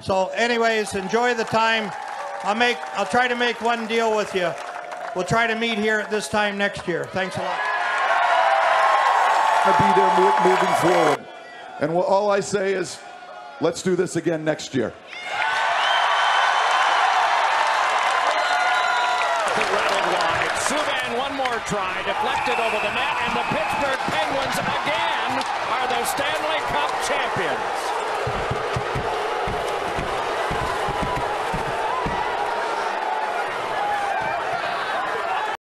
So, anyways, enjoy the time. I'll make. I'll try to make one deal with you. We'll try to meet here at this time next year. Thanks a lot. I'll be there moving forward. And all I say is, let's do this again next year. Subban one more try, deflected over the net, and the Pittsburgh Penguins again are the Stanley